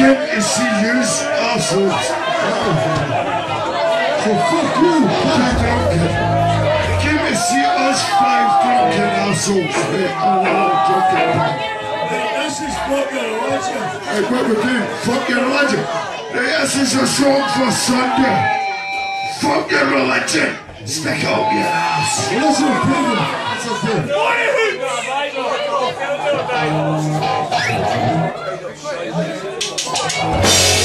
came to see yous assholes. So fuck you. Five drunken. They came to see us five drunken assholes. Right, and I'm drunken. This is fucking legend. Hey, what we're doing, fuck your religion. This is a song for Sunday. Fuck your religion. Stick out your ass. Well, That's a thing. Trabalho,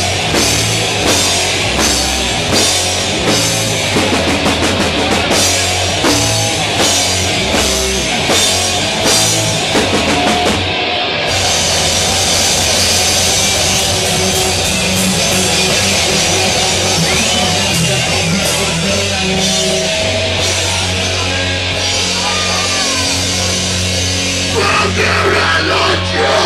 religion.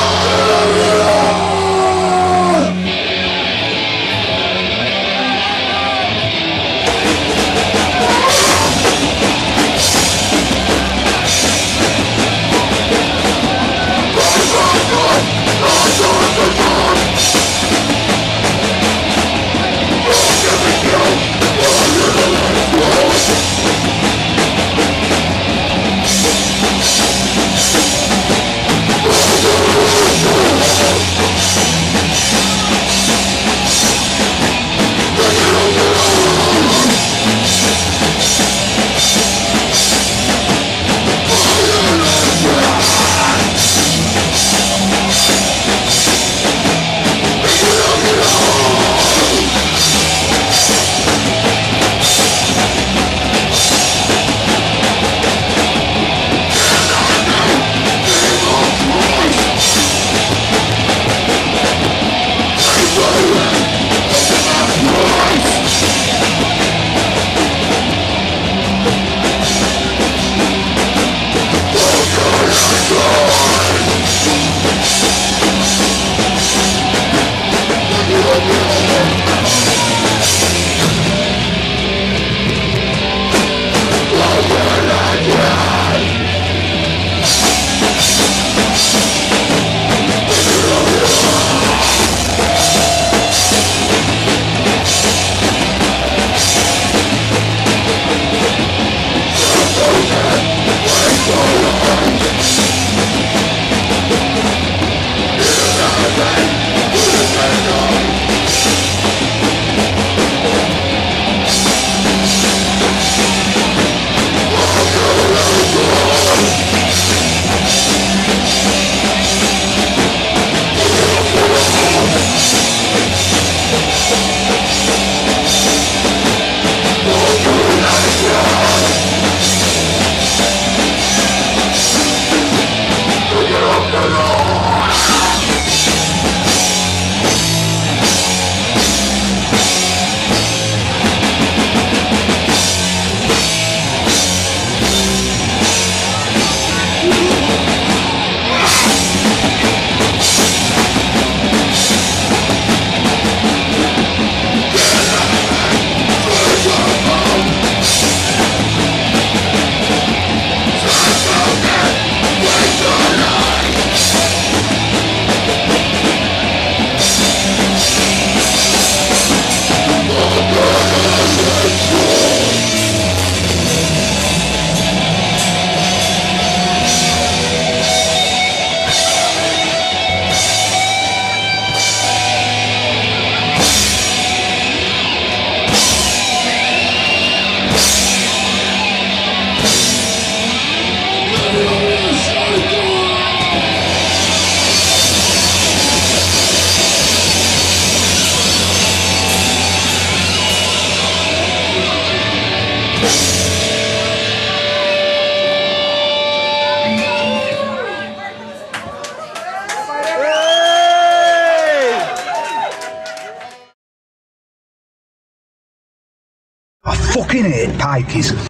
Fucking hate pikeys.